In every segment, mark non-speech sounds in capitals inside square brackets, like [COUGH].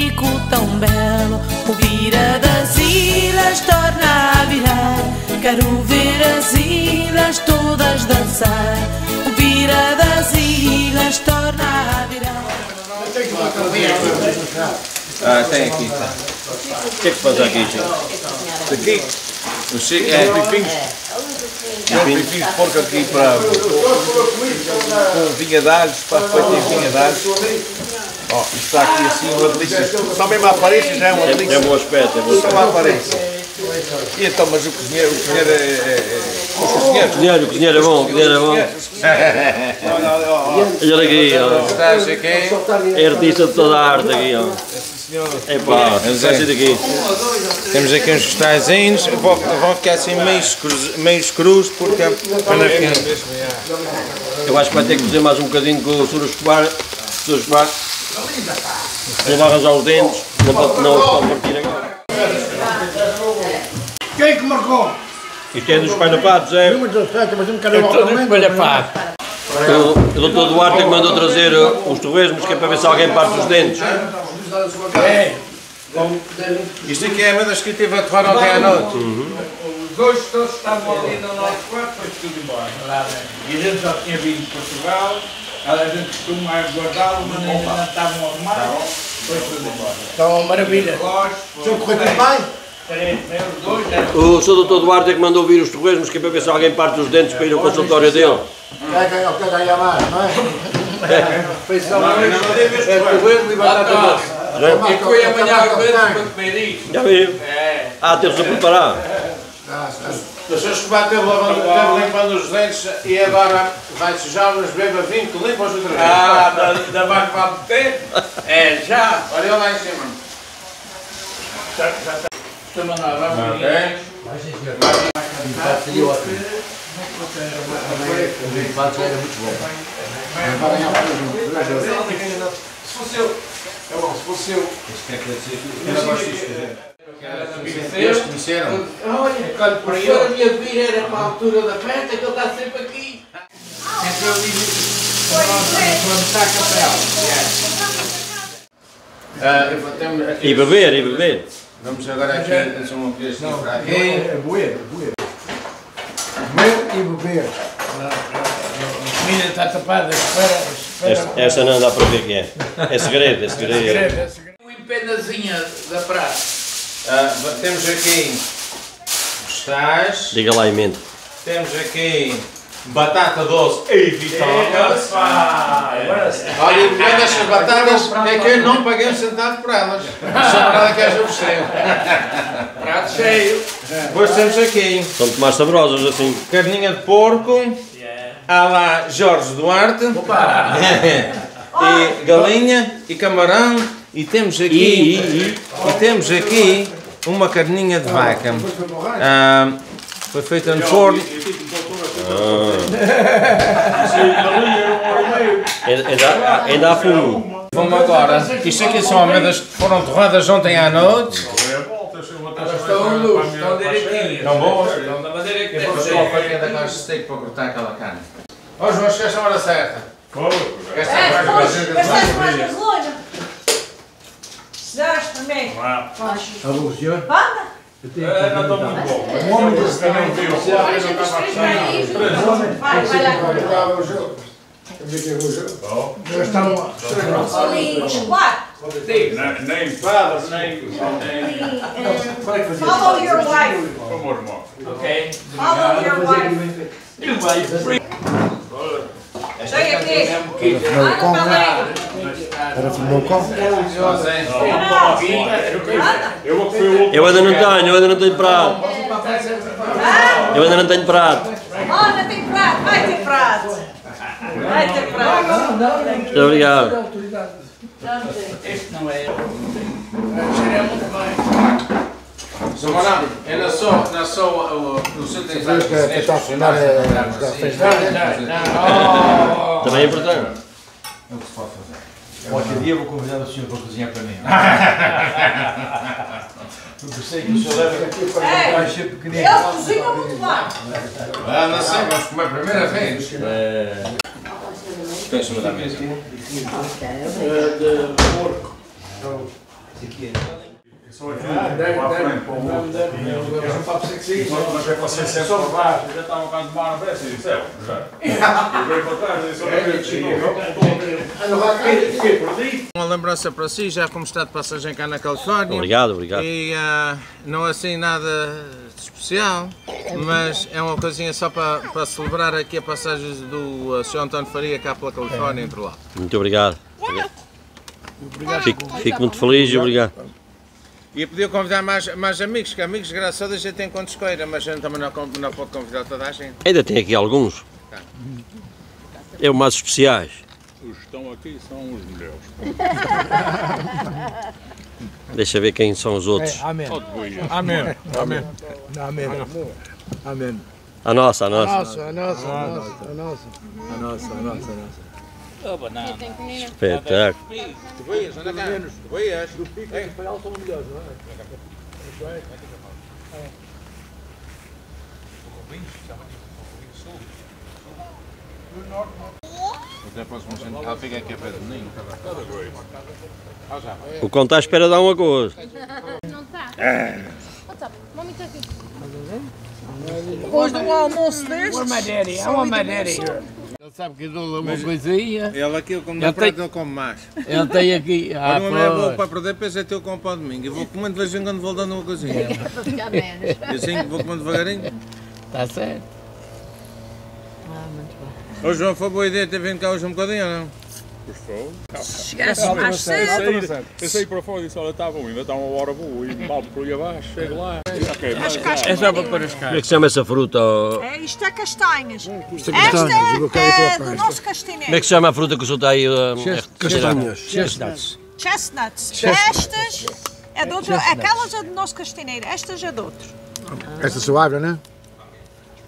pico tão belo O vira das ilhas torna a virar Quero ver as ilhas todas dançar O vira das ilhas torna a virar ah, tem aqui. O que é que faz aqui, Chico? Aqui? O Chico é pipinhos? É um pipinho de porco aqui para... Com vinha de alhos, para feito em vinha de alhos. Ó, isto está aqui assim uma delícia. Só mesmo a aparência já é uma É, é delícia. bom aspecto, é bom Só aspecto. a aparência. E então, mas o cozinheiro, o cozinheiro é. é, é cozinheiros. Cozinheiro, o cozinheiro é bom, o cozinheiro é bom. Olha, aqui, ó. É artista de toda a arte aqui, ó. É pá, Mas sai é. daqui. Temos aqui uns vegetalzinhos, vão, vão ficar assim meio cruz porque é para ficar. Eu acho que vai ter que fazer mais um bocadinho com o Sr. Escobar. Sr. Escobar. Ele vai arranjar os dentes. Não pode, não pode partir agora. Quem que marcou? Isto é dos espalhafatos, é? Sete, mas um bocadinho ao parlamento. O, o doutor Duarte é que mandou trazer uh, os torresmos que é para ver se alguém parte os dentes. Isto aqui é uma das que tive a torrar ontem à noite. Os dois todos estavam ali no nosso quarto, foi tudo embora. E a gente já tinha vindo de Portugal, a gente costuma guardá-lo, mas ainda não estavam arrumados, foi tudo embora. Então, maravilha. Correio tudo bem? O Sr. doutor Duarte é que mandou vir os torresmos que é para ver se alguém parte os dentes para ir ao consultório dele. Quer ganhar, quer ganhar mais, não é? E fui amanhã ao para comer isto. Já viu? É. Ah, teve-se a preparar. O senhor Escobar teve, lavando- limpando os dentes e agora vai sujar mas beba vinho que limpa-os outra vez. Ah, da, da vaca para meter? É, já. Olha lá em cima. Já, já está. Estamos lá, vamos Ok. Se fosse eu. É bom, se fosse eu. Eles conheceram. Olha, quando por eu a minha vir era para a altura da festa, que ele está sempre aqui. Então ali quando está a capela. Eu E beber, e beber. Vamos agora aqui, deixa um aqui este para aqui. É boer, boer. Comer e beber. A comida está tapada, espera, espera. Esta, esta não dá para ver quem é. É segredo, é segredo. Uma empenazinha da praia. Ah, temos aqui vegetais, Diga lá em mente. temos aqui batata doce e vitórias. Olha, e uma destas batatas é que eu não paguei um centavo por elas. Só para ela que as ofereceu. Prato cheio. Depois temos aqui São muito mais saborosas assim. carninha de porco, à lá Jorge Duarte, [LAUGHS] e galinha e camarão, e temos aqui, e, temos aqui uma carninha de vaca. Ah, foi feita no forno. Ainda, ainda, ainda há fumo. Vamos agora. Isto aqui são amendas que foram torradas ontem à noite. Estão luz, estão direitinhas. Estão boas? Estão da maneira que Eu deve vou só daquelas steak para cortar aquela carne. Ó João, esquece a hora certa. Esta É, é depois, a gastaste mais gasolina. Dares para mim, Alô, senhor? banda. Não estou muito bom. Um homem desse tamanho. Vai, gente, os três vai ir. Vai, vai lá. O o jogo. Nós estamos Ali, os quatro. Nem espadas, nem. Follow your wife. Follow your wife. Chega aqui. Anda para lá. Era filmar o cão? Eu ainda não tenho, eu ainda não tenho prato. Eu ainda não tenho prato. Olha, tem prato. Vai ter prato. Vai ter prato. Muito obrigado. Este não é. Muito bem. Samarão, ainda só, ainda só o, o centro de Sabes que é tentar filmar é Também é importante. Qualquer dia vou convidar o senhor para cozinhar para mim. Porque sei que o senhor leva É. vai ser pequenino. Ele cozinha muito bem. Ah, não sei, vamos comer a primeira vez. Põe em cima da mesa. Só aqui, Ah, deve, para a deve, frente, para o outro. Mas é que você sempre Só para baixo, já estava com as mãos dessa e disse, é, já. Eu veio para trás e disse, olha, É. Uma lembrança para si, já como está de passagem cá na Califórnia. Obrigado, obrigado. E ah, não assim nada de especial, mas é uma coisinha só para, para celebrar aqui a passagem do uh, Sr. António Faria cá pela Califórnia, entre lá. Muito obrigado. Fico, fico muito feliz e obrigado. E podia convidar mais, mais amigos, que amigos, graças a Deus, a gente tem quantos escolha, mas a gente também não, não pode convidar toda a gente. Ainda tem aqui alguns. É o mais especiais. Os que estão aqui são os meus. [LAUGHS] Deixa ver quem são os outros. Amém. Amém. Amém. Amém. Amém. Amém. A nossa, a nossa. Nossa, a nossa, a nossa, a nossa. A nossa, a nossa, a nossa. Espetáculo. Tu veias, anda cá, tu veias. Até próximo gente, ela fica aqui a pé do ninho. O cão está à espera de alguma coisa. Não está. What's up? Mommy tá aqui. Depois de um almoço destes. Madeira, é uma madeira. Ele sabe que eu dou uma coisinha. Ele aqui, como Eu não prato, tenho- ele come mais. Ele tem aqui. [LAUGHS] Ah, uma vou pois. para perder peso é teu com para domingo. Eu vou comendo de vez em quando, vou dando uma coisinha. Para ficar menos. E assim vou comendo devagarinho. Está certo. Ah, muito bom. Ô João, foi boa ideia ter vindo cá hoje um bocadinho ou não? Chegaste mais cedo. Eu saí, para fora e disse, olha, está bom, ainda está uma hora boa. E mal por aí abaixo, chego lá. Mas, É só para pôr as Como é que se chama essa fruta? É, isto é castanhas. Esta castanhas, eu vou cá e é do nosso Como é que se chama a fruta que o senhor está aí? uh, Castanhas. Chestnuts. Chestnuts. Estas é de outro. Aquelas é do nosso castineiro. Estas é de outro. Esta suave, não é?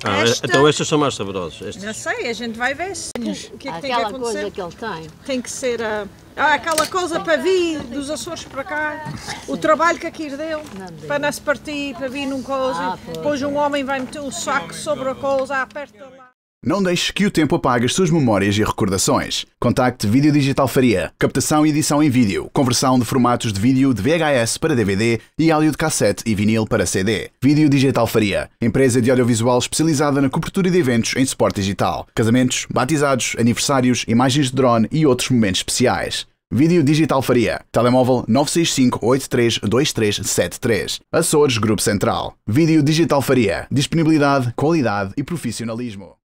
Ah, Esta- então estas são mais saborosas. Já Estas. sei, a gente vai ver se, o que é que tem que Aquela acontecer. coisa que ele tem. Tem que ser ah, ah, aquela coisa para vir dos Açores para cá, o trabalho que aqui deu, para não se partir, para vir num coisa, Ah, pois. depois um homem vai meter o saco sobre a coisa, aperta lá. Não deixe que o tempo apague as suas memórias e recordações. Contacte Vídeo Digital Faria. Captação e edição em vídeo. Conversão de formatos de vídeo de VHS para DVD e áudio de cassete e vinil para CD. Vídeo Digital Faria. Empresa de audiovisual especializada na cobertura de eventos em suporte digital. Casamentos, batizados, aniversários, imagens de drone e outros momentos especiais. Vídeo Digital Faria. Telemóvel 965-832373. Açores Grupo Central. Vídeo Digital Faria. Disponibilidade, qualidade e profissionalismo.